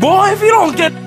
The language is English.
boy, if you don't get